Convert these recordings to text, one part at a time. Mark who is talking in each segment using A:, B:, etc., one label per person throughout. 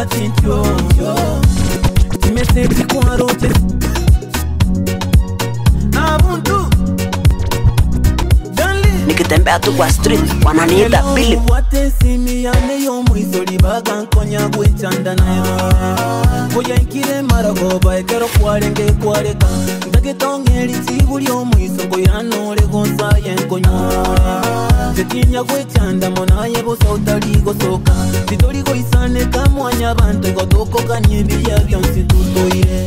A: nothing me yo Dime se ti cuarotes
B: natembea tu kwa street wananiita Philip
A: wate simiane yo mwizoli baga nkonya gwechanda nayo boya nkire maragoba ekero kwalenge kwaleka ndagitong'eri tsibu lyomwiso ngoyanole gonsaye nkonyoa tetinya gwechanda monaye bosautaligosoka titoligoisaneka mwanya bantu egotokokanye ebiya byonsi tutoire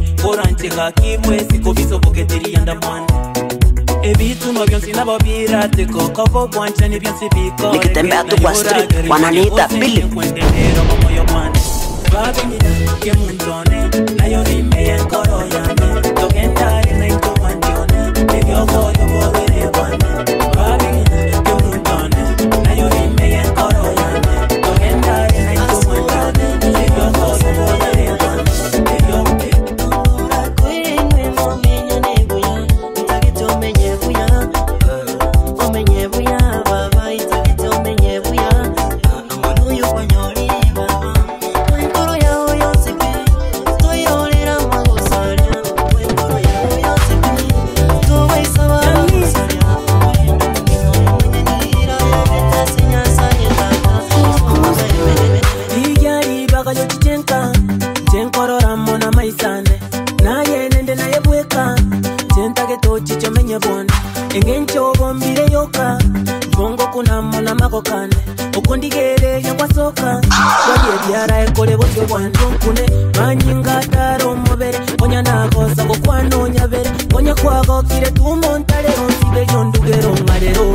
A: oranteka kimwe sikobisoboketiriya
B: ndamwana ebituma byonsi nabobirate kokavo kwanje nibyonsi bikotembea e tu kwa street wananiita bili kwendendera momoyo mwana babinyina
A: kemuntone nayo nimeye nkoro yange tokendare naitomandione ebyokoyo boberebwana yara ekole bodyo bwanje onkune manyinga atara omobere konya nakosa gokwanonya bere konya kwagokire tumontarero nsibe jyondugero ngarero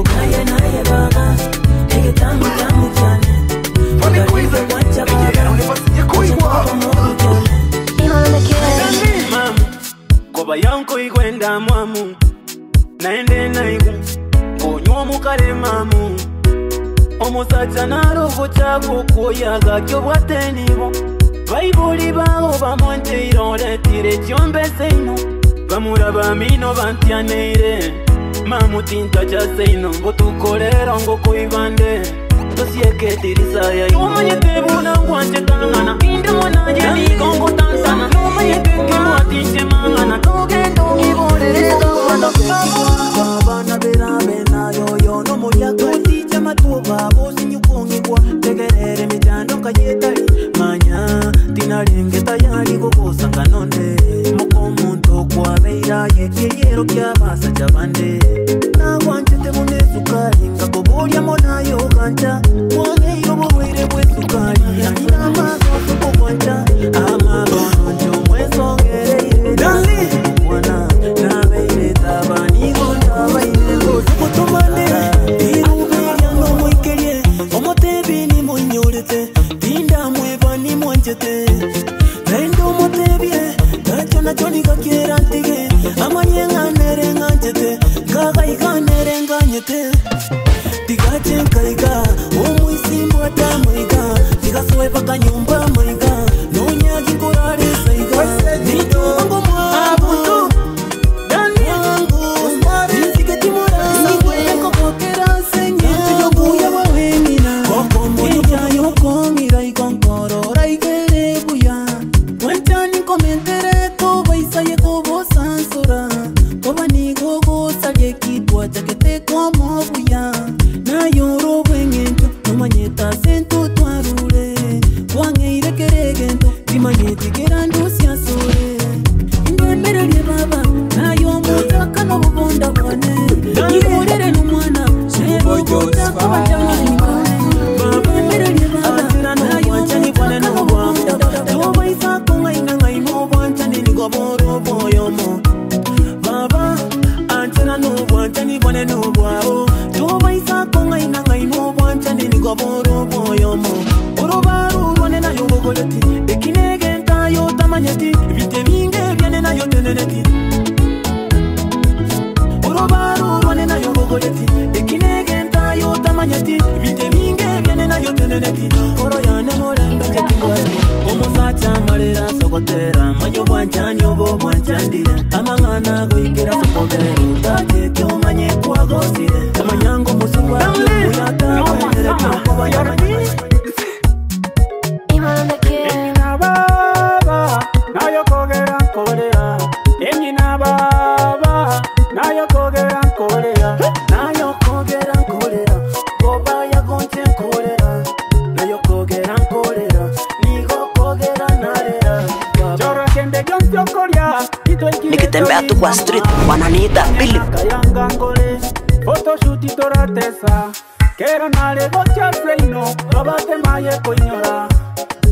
A: oyaga kyobwatenibo baibuli bao bamwenteire oletire kyombese ino bamuraba mino bantianeire mamutinta kyase ino ngo tukorera ngo kuibande abana berabenayo yo nomoyakotica matuo babosinyuk kuwa tegerere mitando nkayetali manya tinalenge tayali kukosanga nonde muko omuntu okwabeirayo ekyelyero kyabasa kyabande nawanjete munezukalingakobulyamo nayo kanca Macumba, mãe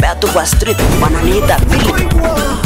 B: Beto Guastrito, Bananita, Billy.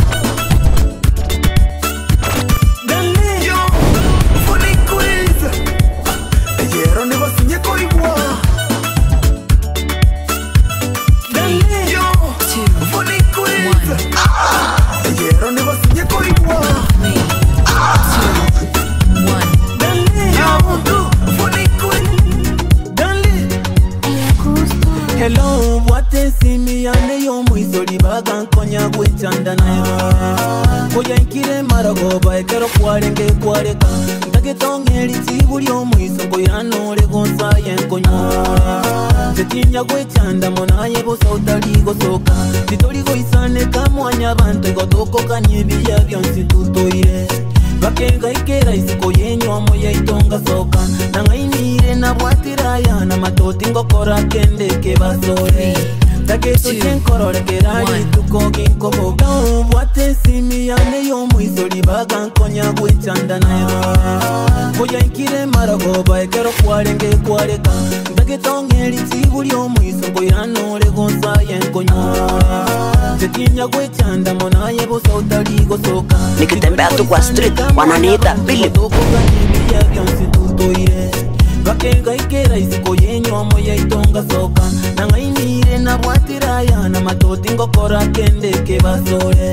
A: mwanya gwecyanda monaye bose aho utarigosoka titorigoisane kamwanya abantu ngo tokokanye ebirya byonsi tutoire bakega ikera isiko yenyomo yaitonga soka nangainire nabwatirayana matoti ngokora kendeke basore hey. taketuce nkororokera ritukoga inkoboga obwate esimi yane ey'omwisori bagankonya gwecandanayo kuyankire marago baekera okware ngekwareka ndagetonga eritsibu ly'omwiso ngoyanore gonsaye nkonywa Nikitembea tu kwa street wananiita Philip. ke gaikera isiko yenyomo yaitonga soka nangainire nabwatiraya na matoti ngokora kendeke basoe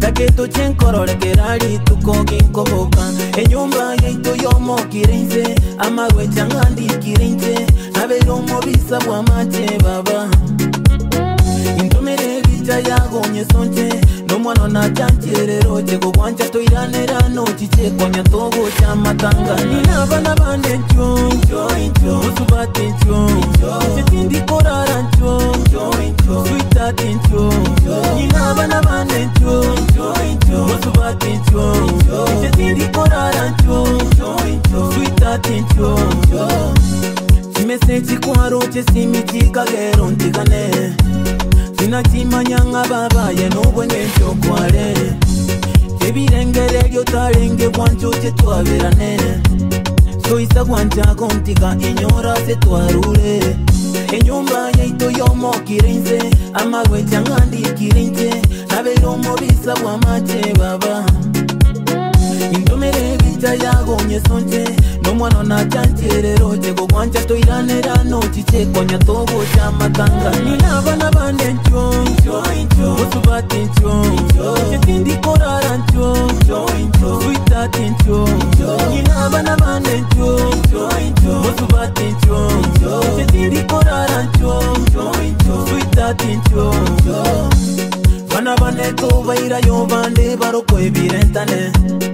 A: taketo chenkororekera lituko ginkoboka enyumba yaito yomokire inse amarue changandikire inse nabere omobisa bwa mache baba intomere bica yagonye sonche nomwana nacyankyerero kyekokwancya toiranerano kikyekonya togo kyamatangana abana bane nkyoubat nkyokindi korara nkyoitati nkyo ina abana bane nkyoubat nkyokindi korara nkyoitati nkyo kimese kikwaro kyesimikikagero ndigane sinakimanyanga babaye nobwenge nkyokware ebirengero eryotarengebwa ncyo kyetwaberane soisagwa ncyago ntiga inyora setwarure enyumba yaito yomokire nse amarwe cyangandikire nke nabera omobisa bwa make baba indomere ebita yagonye sonte nomwana onacyankyerero tegogwanca toiranera nokicekonya tobota matanga nina abana bande ncyo osubati ncyo ekindi korara ncyo suitati ncyo nina abana bande ncyo osubati ncyo ekindi korara ncyo suitati ncyo bana bane tobairayo bande barokoe birentane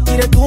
A: tire tu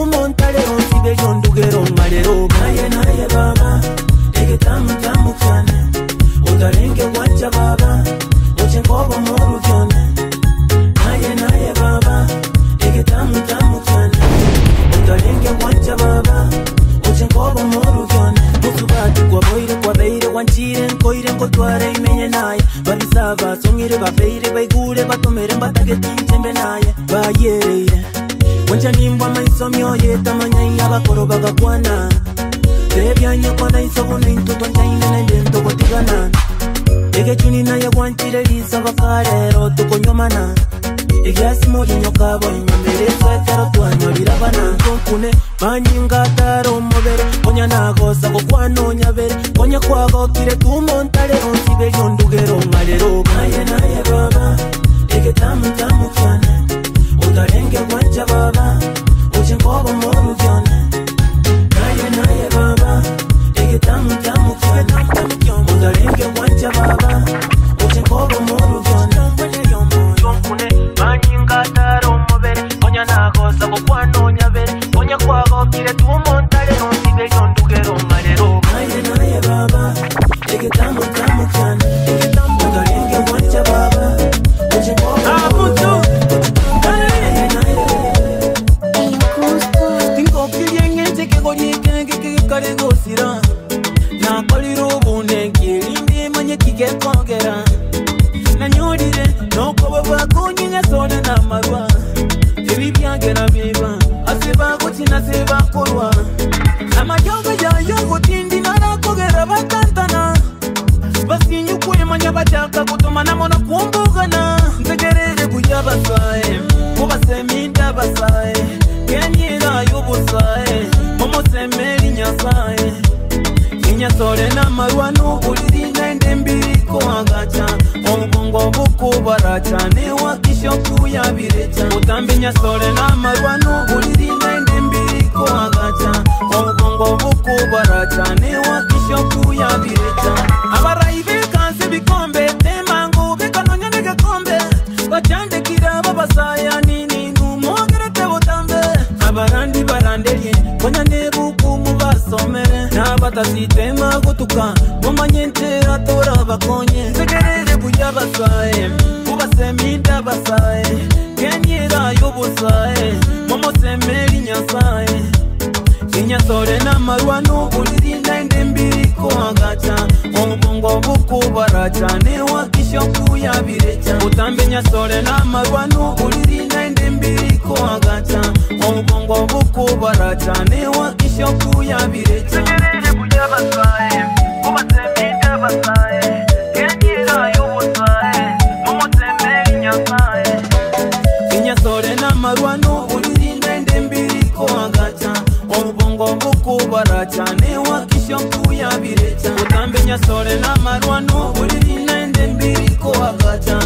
A: nyasole na marwanu bulili nende mbili koagata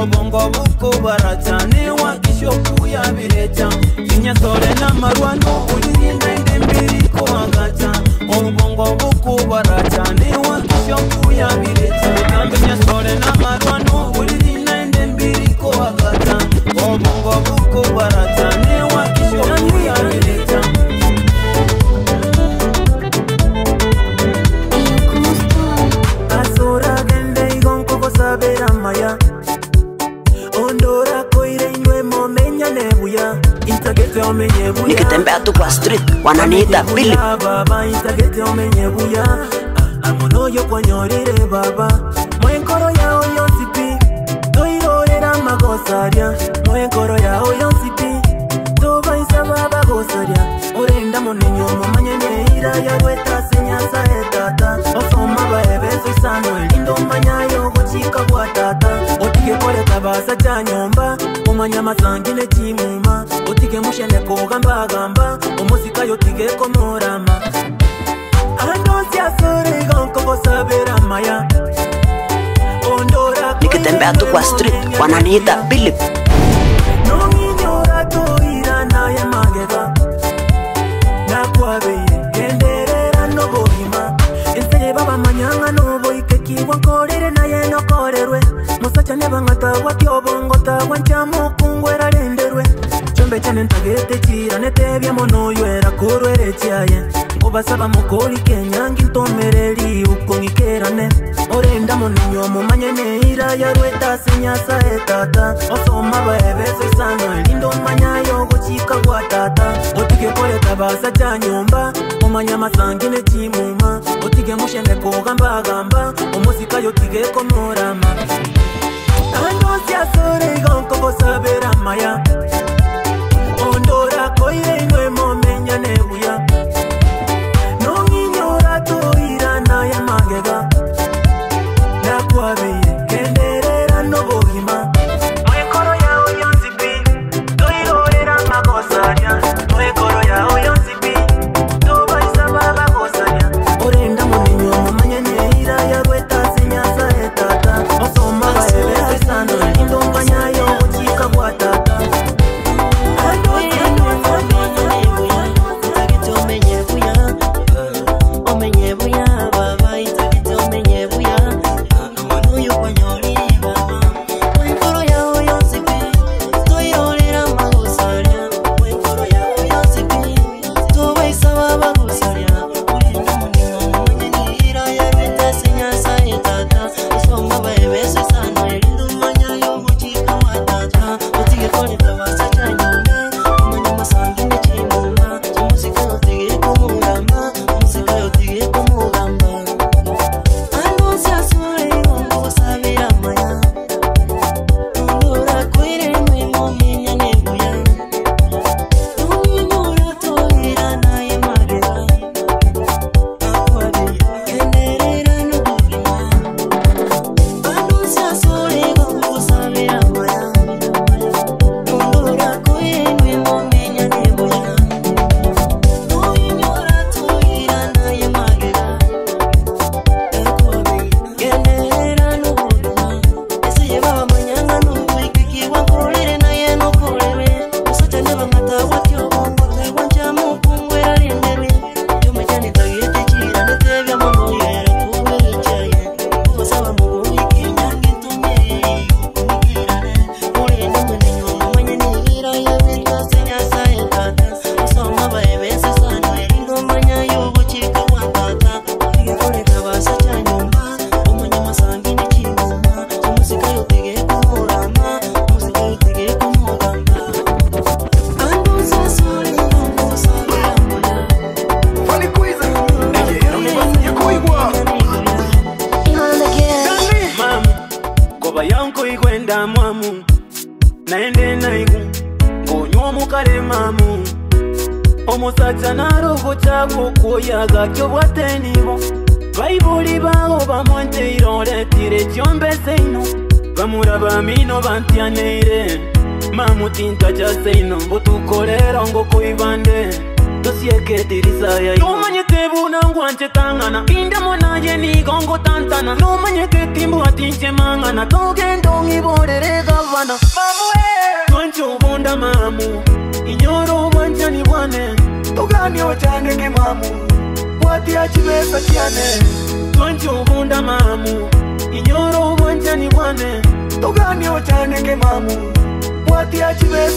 A: obongo bukubarata ne wakisho kuya bileta inyasole na marwanu bulili nende mbili koagata obongo bukubarata ne wakisho kuya bileta tambe nyasole na marwanu bulili nende mbili koagata obongo bukubarata Kiba Street wananiita Billy baba ita gete omenye buya amono yo kwanyorire baba mwenkoro ya oyo sipi toirorera magosaria mwenkoro ya oyo sipi tobaisa baba gosaria orenda monenyo momanye neira ya gweta senyasa etata osoma baebezo isano elindo manya yo gochika bwa tata otike koreta basa cha nyomba kuma nyama zange nezimuma utike mushene kogambagamba omuzika yotike komorama
B: anosiasoregonkogosaberamaya ondora niketembeatu kwa strip kwananiita bilip
A: agetekira netebia mono yoera korwere chiaye ngobasaba mokori kenyangi ntomereri uko ngikerane orenda moninyo momanye neira yarweta se nyasa etata osoma baebeso isano elinda omanya yogochika gwa tata otige kore kabasa cha nyomba omanya masangi nechimuma otige mushende kogamba gamba omosika yotige komorama tanosi asore igonkogosaberamaya lengua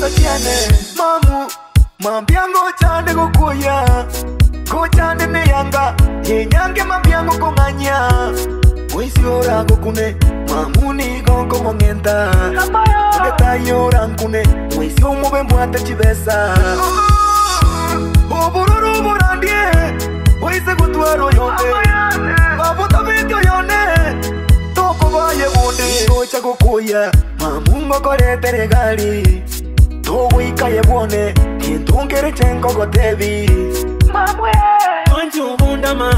A: lo
C: tiene Mamu, mambiango chande kukuya Kuchande neyanga Yenyange mambiango kumanya Mwisi orango kune
A: Mamu niko como ngenta Kambayo Kuta yoran kune Mwisi umube
C: muate chivesa Obururu burandie Mwisi kutuaro yote Mabuta vitio yone Toko vaye bunde Mwisi orango kune Mamu ngokore teregali Mwisi orango kune tuguikaye bwone kintungeritsenko gotebi mamwe
A: wanchubundama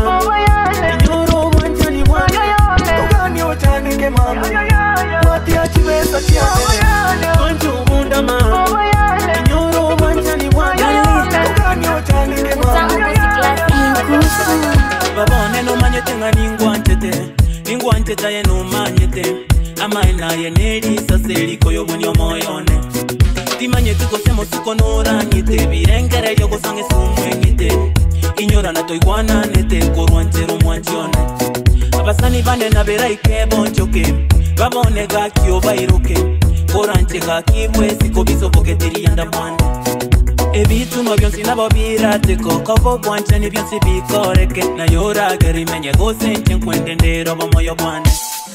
A: inyurubwanchani bwane tuganiwo chanike
D: mama watia chibesa chiae wanchubundama inyurubwanchani bwane tuganiwo chanike mama
A: babone numanye tenga ningwantete ingwantetaye numanyete amainaye nelisase elikoyo bunyomoyone nyeti kosemo sikonora ngite birengere yo kosange sumwe ngite inyorana toikwana nete korwanjero mwanjione abasani bane naberaike bonjoke babone gakio bairuke koranje gakibwe sikobisobogeteriyanda mwane ebituma byonsi nabo birateko kobo bwanjani byonsi bikoreke nayoragerimenye gose nchenkwende ndero bomoyo bwane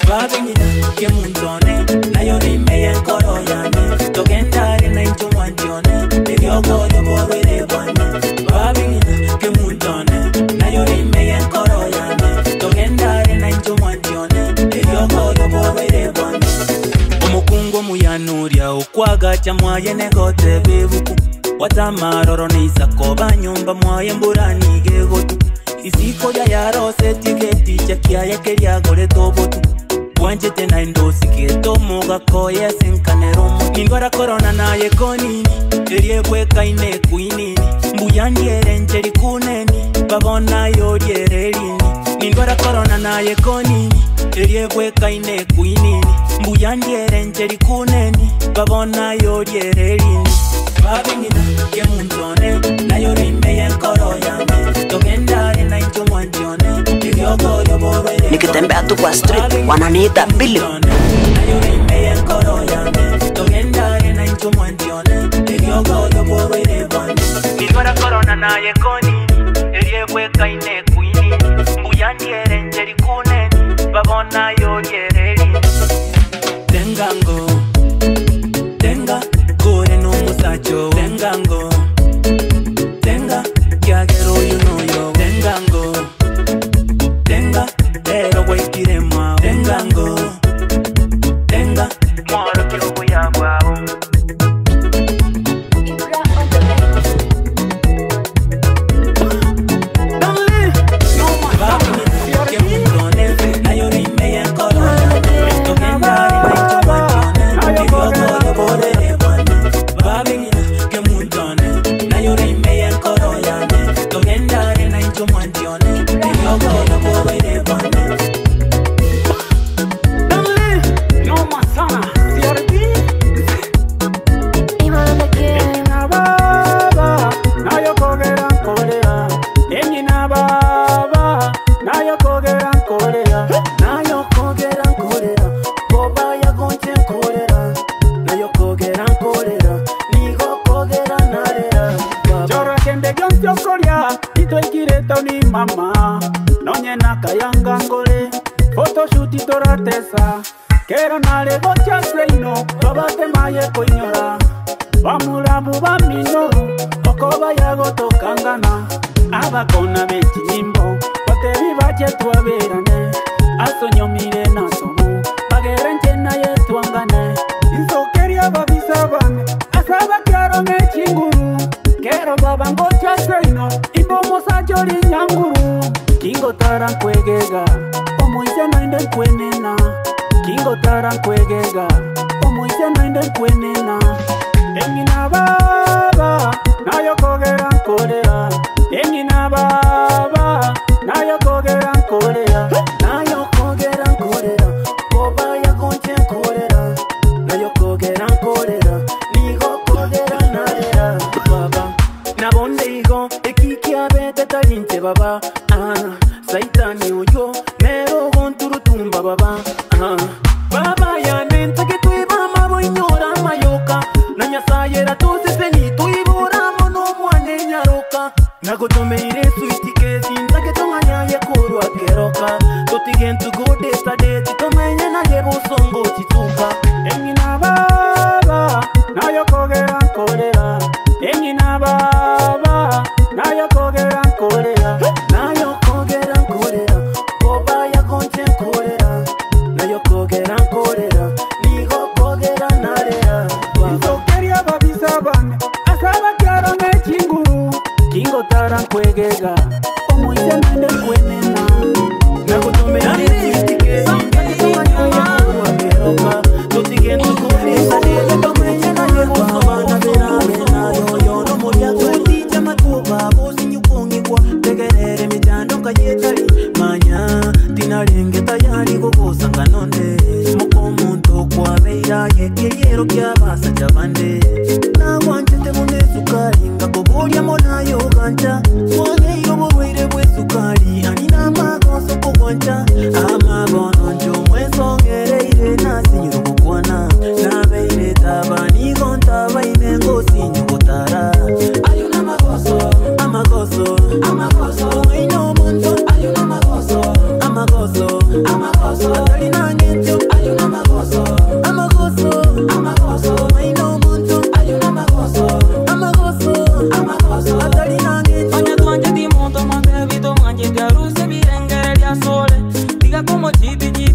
A: babe nyina ke muntone nayo nimeya enkoro yane togenda ari na intumwa ndione ebyokoyo bolwere bwane babe nyina ke muntone nayo nimeya enkoro yane togenda ari na intumwa ndione ebyokoyo bolwere bwane omukungu omuyanuria okwagatya mwaye negote bebuku watamaroro neisakoba nyumba mwaye mburanigegotu isiko yayarose tigeti jakiaye keriagoretobotu wanjete na indosikie tomoga koye senkaneromo nindwara korona ye konini eriekwekaine kwinini mbuyandierenjeri kuneni babona yorierelini nindwara korona ye konini eriekwekaine kwinini mbuyandierenjeri kuneni babona yorierelini babingina kemuntone nayoremeye nkoro yame togendare mwanjone
B: Nikitembea tu kwa street wananiita Billy.
D: Nilwara
A: corona naye koni eriegweka babona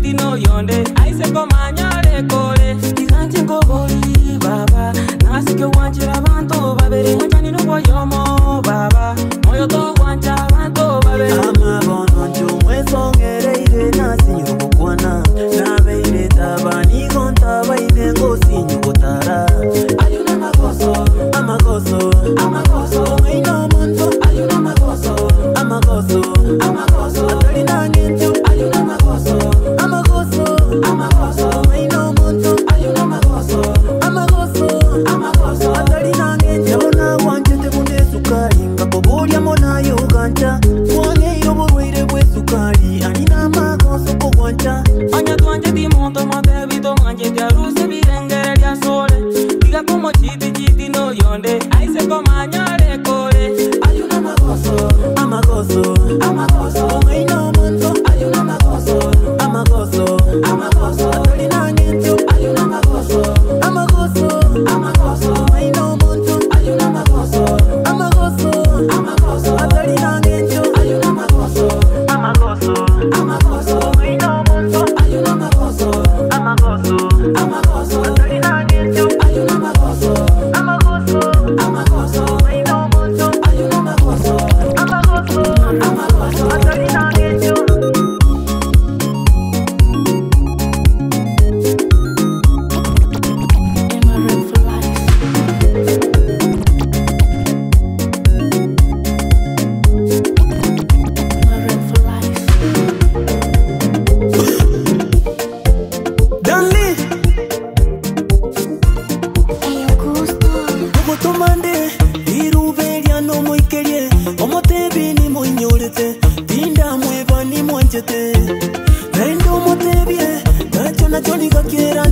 A: you know yonder. I say come chete Vendo mote Nacho nacho ni kakiera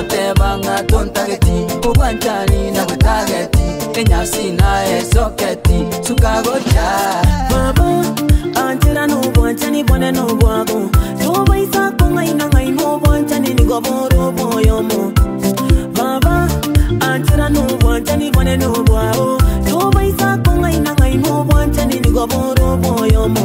A: otebanga tontageti kogwantani na gotageti enyasi na esoketi sukagoja baba anjera nobwanjani bone nobwago toboisako ngai na ngai mobwanjani nigoboro boyomo baba anjera nobwanjani bone nobwago toboisako ngai na ngai mobwanjani nigoboro boyomo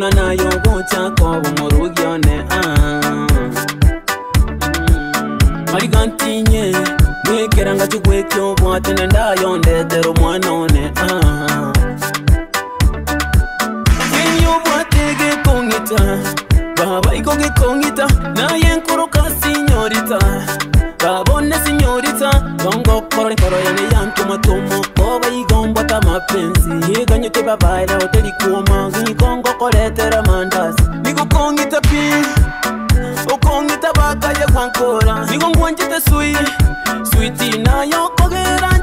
A: funa nayo gutako umurugyone mariga ah. ntinye mwekera nga kigwekyo bwatene ndayo ndetero mwanone kenyo ah. bwategekongita babaikogekongita naye nkoroka sinyorita babone sinyorita bongokoro nkoro yane yantumatumo mapenzi ikanyotevavaila otelikuma nginyikongo koletera mandasi nikukongita pili ukongita vakaye kwankola nikongwanjite swi switi nayo kogerani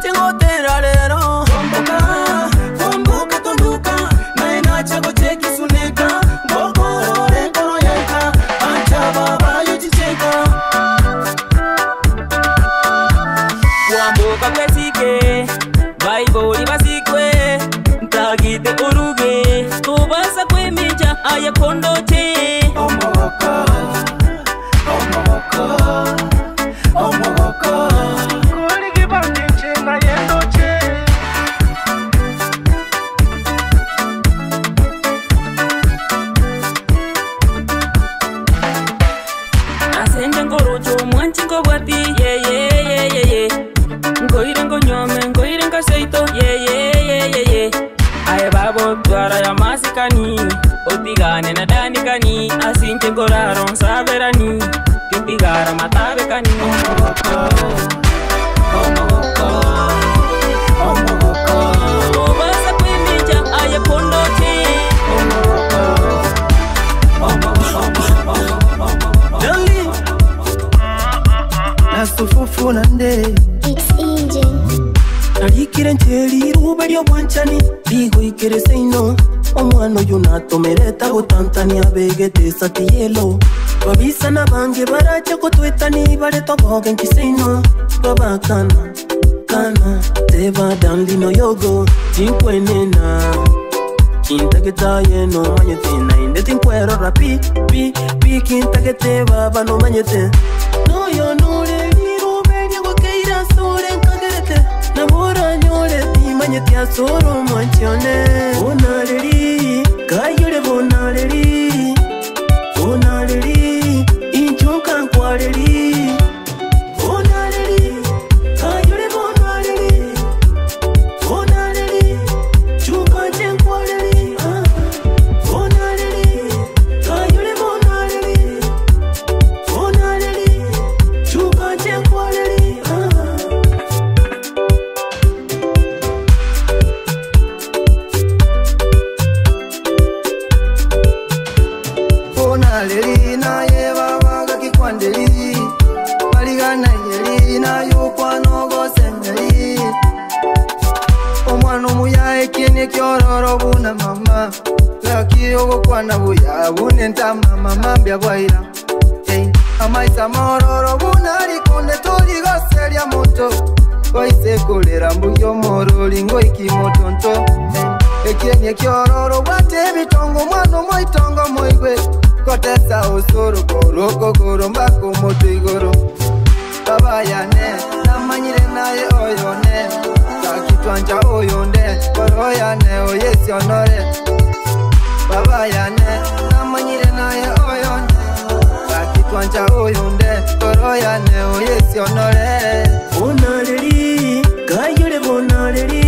A: aye kondo te omoko boleto bogenkisino baba kana kana teva danlino yogo tinkwenena kintakete yeno manyete nainde tinkwero rapi pi pi kintakete baba no manyete noyo nure nirubeliago keira sure nkagerete namoranyore timanyete asoro mansione onareri oh,
C: kona leli naye vavaga kikwandeli valigana yeli nayu kwanogosendeli omwana omuyaye kine kyororo buna mama lakiogokwana buya bune ntama mama mbyabwaira amaisa mororo buna likunde toligose lya moto waisekolera mbuyomoro lingo ikimotonto ekyenye kyororo bwate bitongo mwana omwitongo mwigwe kotesa usuru kuruko kurumba kumutiguru babayane namanyire naye oyone akitwanja oyonde koroyane oyesionore babayane namanyire naye oyone akitwanja oyonde koroyane oyesionore onareri kayure onareri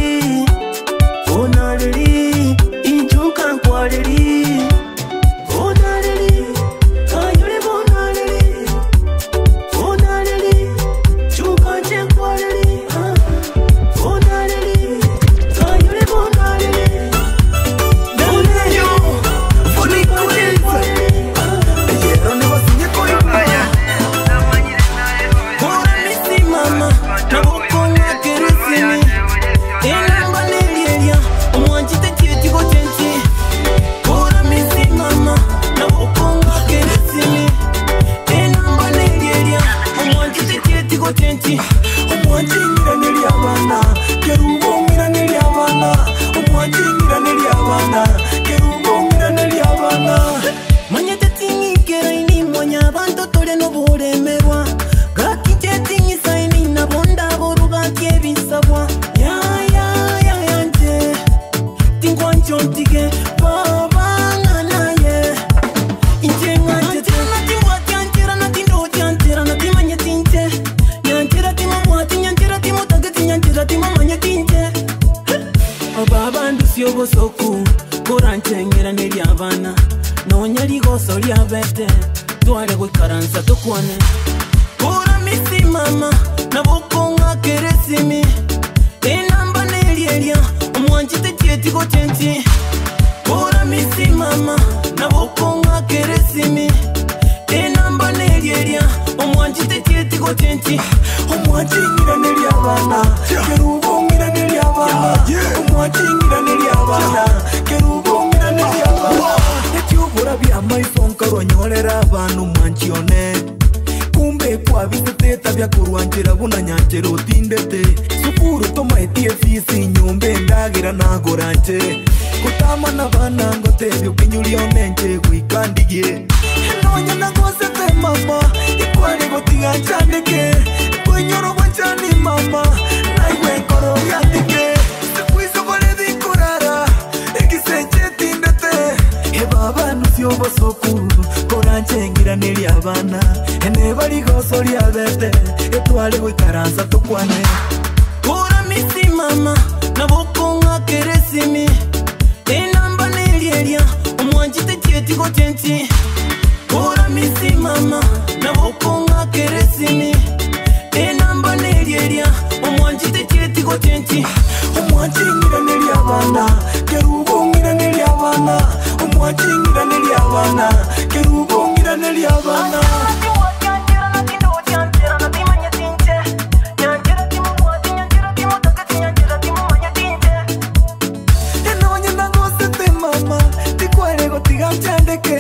C: ntandeke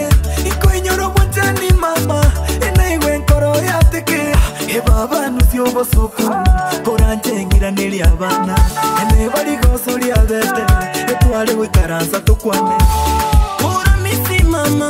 C: ikoinyoro mutani mama enaiwe nkoro yateke eba abantu siobosuku korantengira neri
A: abana ene barigoso ria bete etwarewe karansa tukwane kora misi mama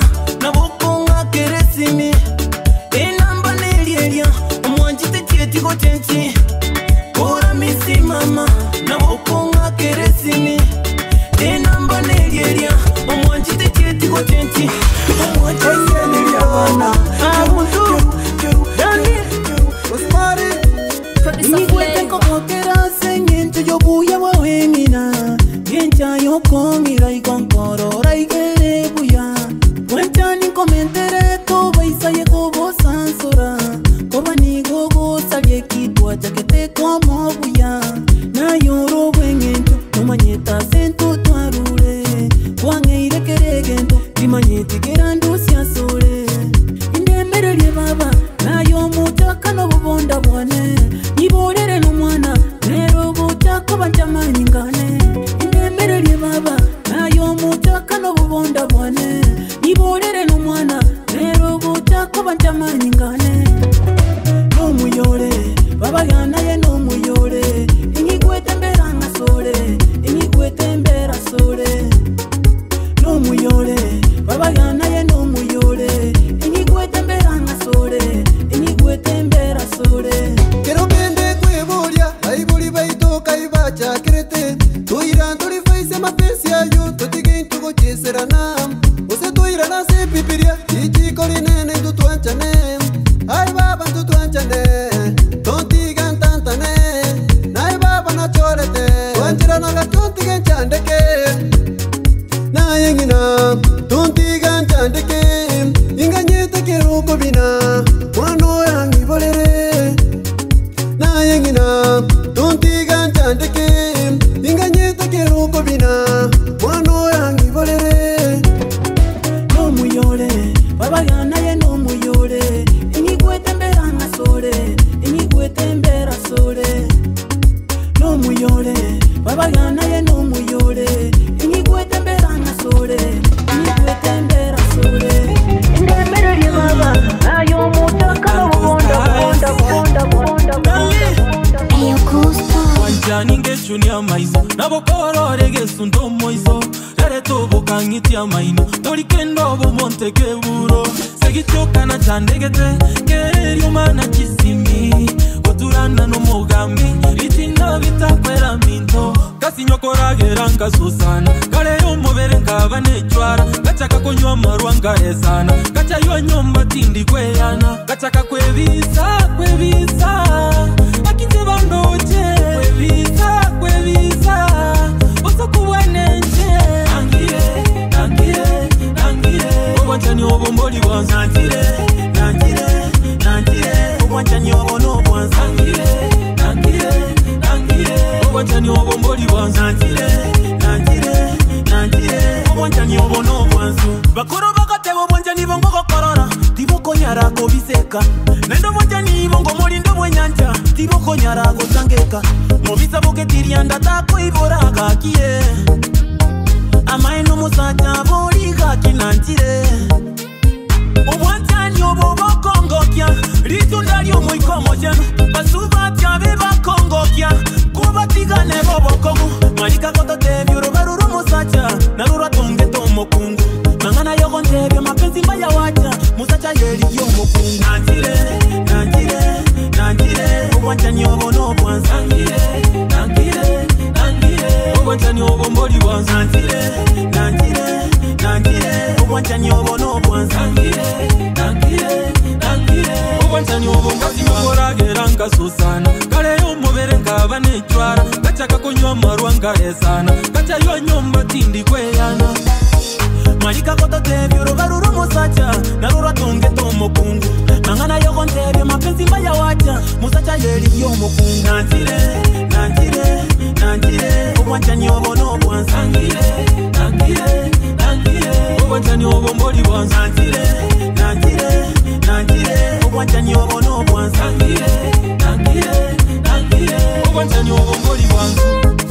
A: singing up. ngalesana kata yo nyomba tindikweyana malikakototevyo rovaruro mosaca narorwatonge tomokungu mangana yokontevyo mapenzi mayawaca mosaca yeli yomokungu nanjire nanjire nanjire obwancani ovo nobwansangire nanjire nanjire obwancani ovo mboli bwansanjire nanjire nanjire obwancani ovo nobwansangire nanjire nanjire obwancani ovo mboli
D: bwansa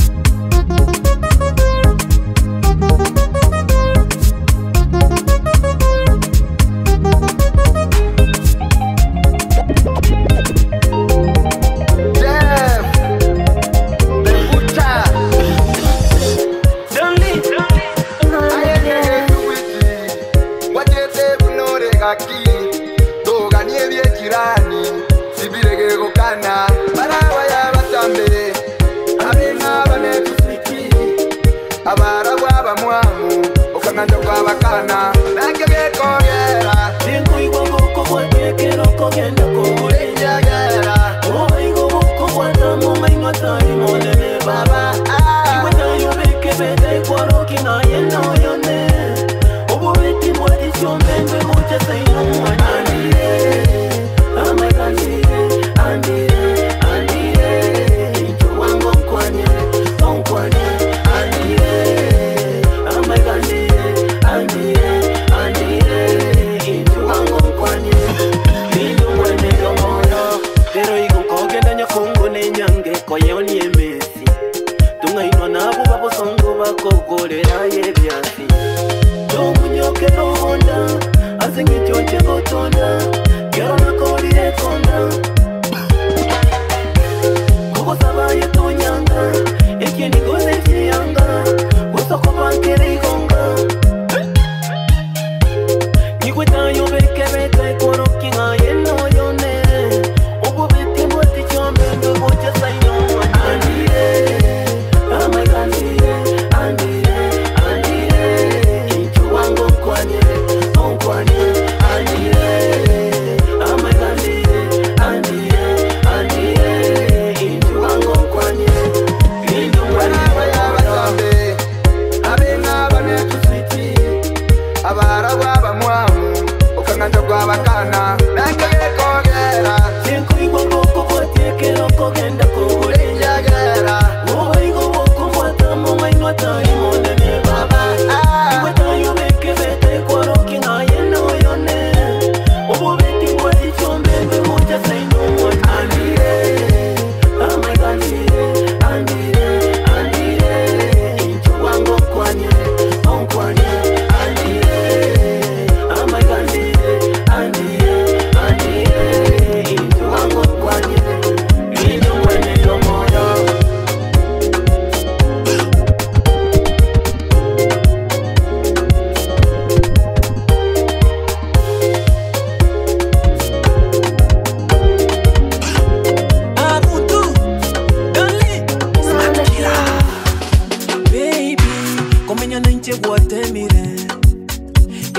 A: batemire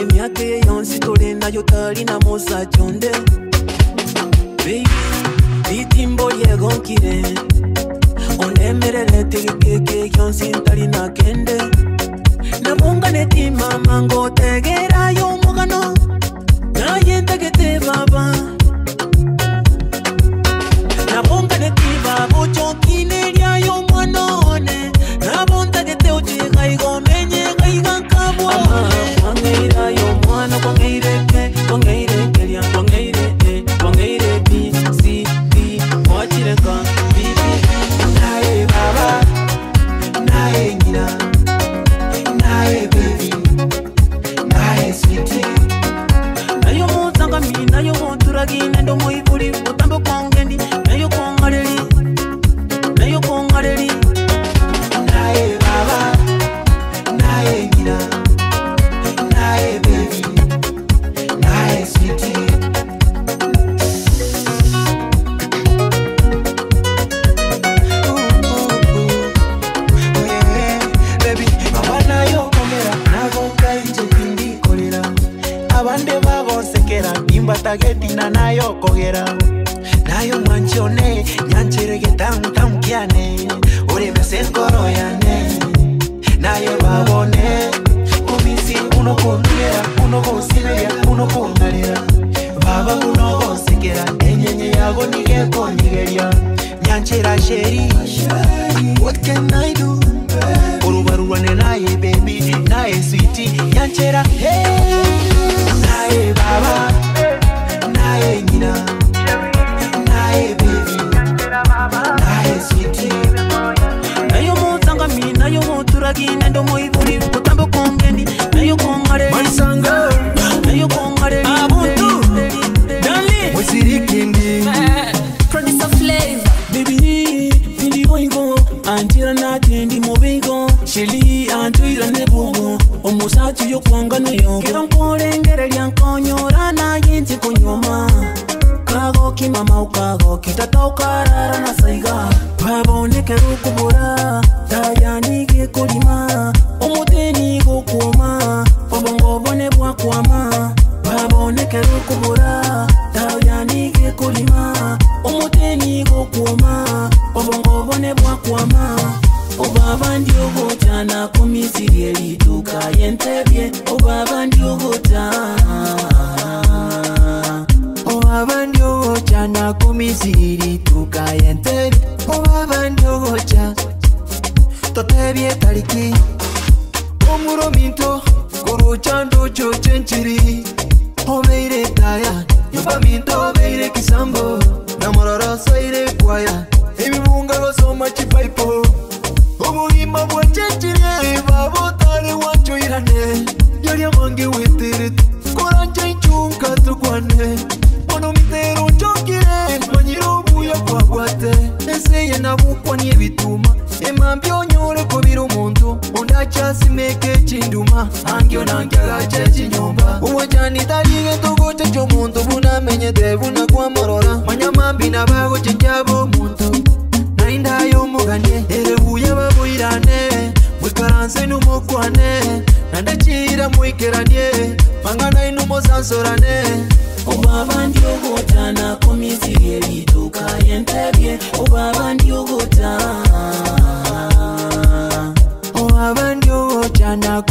A: emyaka eye yonsi tolenda yo talina mosatyonde litimbo lyegonkile onemerele tegekeke yonsi ntalina kende nabunga netima mango otegera yomugano naye ntegete baba nabunga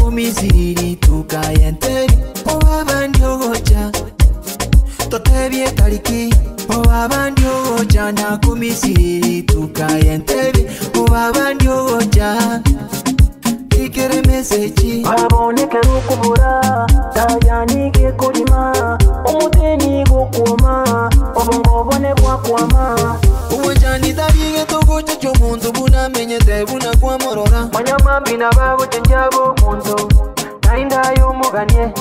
A: umiziriri tukaya
C: o owabandi ogoja totebye tariki owabandi Nacumisiri nakumisiriri tukaya o owabandi ogoja ikere meseci aboneke rukubura
A: tayanike kurima umuteni gukuma
C: obongobone bwakwama ubujani dabiye togoca co munzu bunamenye dae bunakwamorora manyamambi nababocenjabo munzu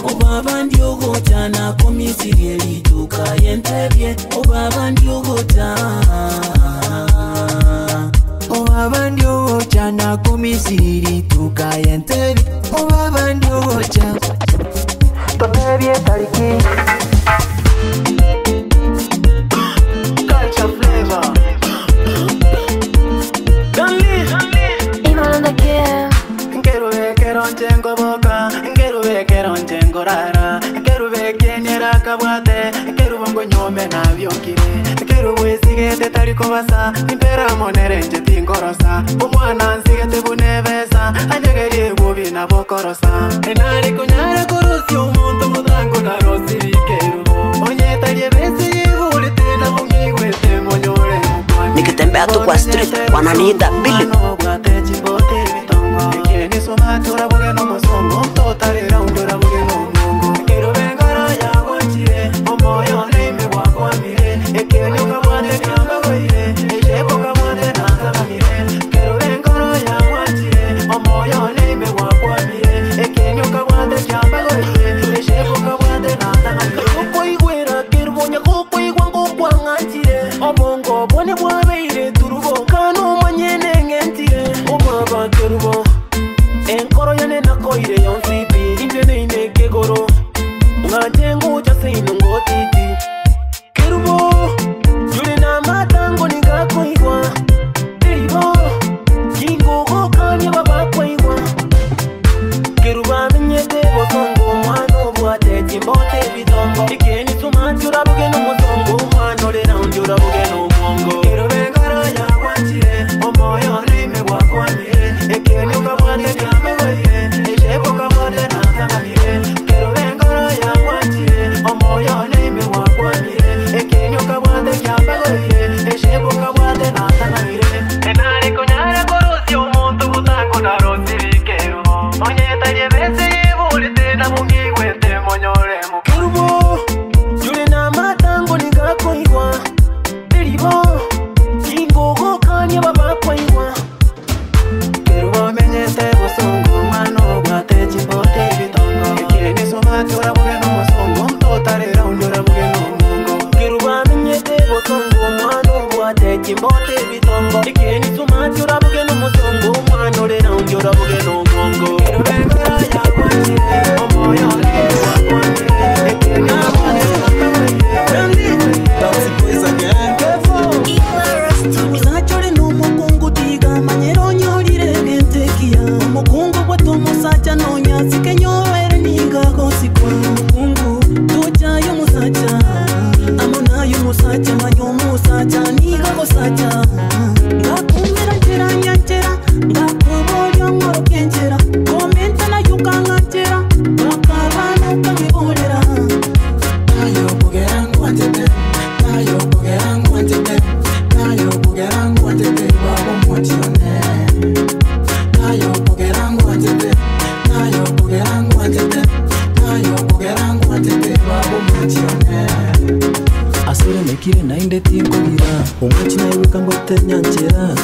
A: obaba ndiogota na komisirie lituka yentebie obaba ndiogota Ubaba ndio wocha
C: na kumisiri tukayenteri Ubaba ndio wocha Totebie tariki
A: Culture flavor Don't leave Quiero ver, que no tengo boca tete tari kuvasa impera monerenje tingorosa umwana nzike tivunevesa anyekeri kuvi navokorosa inari kunyara kurusi umuntu muzangu narosi ikeru onyeta yevesi yivuli tina
B: mungiwete monyole nikitembea tu kwa street wananiita bili ikenisomatura vuke nomasomo
A: totalira undo oire yonsipi inteneine kegoro ngatengu chaseinongotiti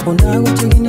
A: When I go to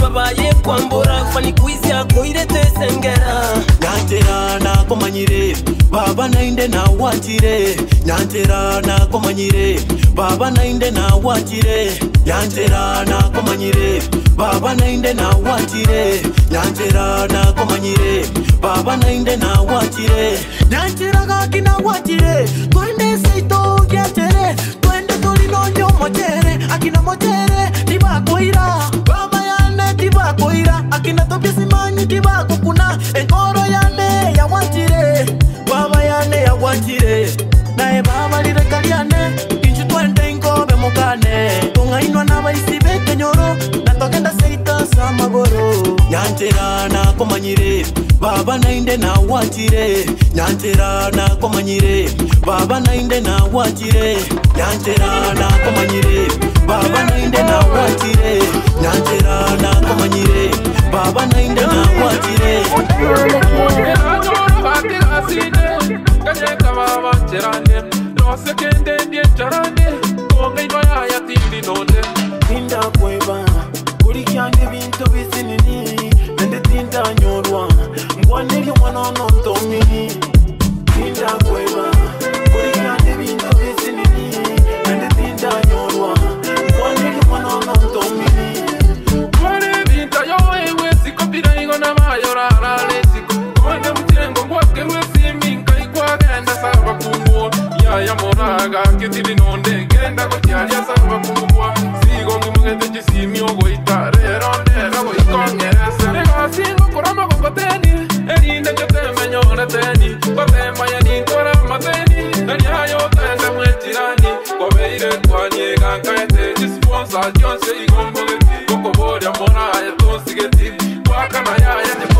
A: babaye kwambora kufanikuizi yako iretesengera nyatera nakomanyire baba nainde nawatire nyatera nakomanyire baba nainde nawatire nyatera nakomanyire baba nainde nawatire nyatera nakomanyire baba nainde nawatire nyatera gaki nawatire twende seito yatere twende tulinonyo motere akina motere inatobyesimanyikibakukuna enkoro yane yawatire baba yane yawatire naye babalire kalyane inchutwende nkobe mukane tongainwa nabaisi bekenyoro natogenda seita samagoro nyantera nakomanyire baba nainde nawatire nyantera nakomanyire baba nainde nawatire na nyanjerana komanyire baba nainde nawatire nyanjerana komanyire
D: baba nainde nawatire
A: tindakweba kulikyange bintu bisinini nandetindanyolwa ngwanelye mwana nontomi tindakwea moraga que tiene donde que anda con ti ya sabe cómo cua sigo con mi gente que si mi ojo está rero nero voy con ese deja sigo con rama con coteni el inda que te meño en teni cuando me vaya ni tu rama teni ni hay otra en la mentira ni cuando iré tu aniega en caete disponsa yo sé y con mi gente como voy a morar entonces que ti cuaca maya ya te puedo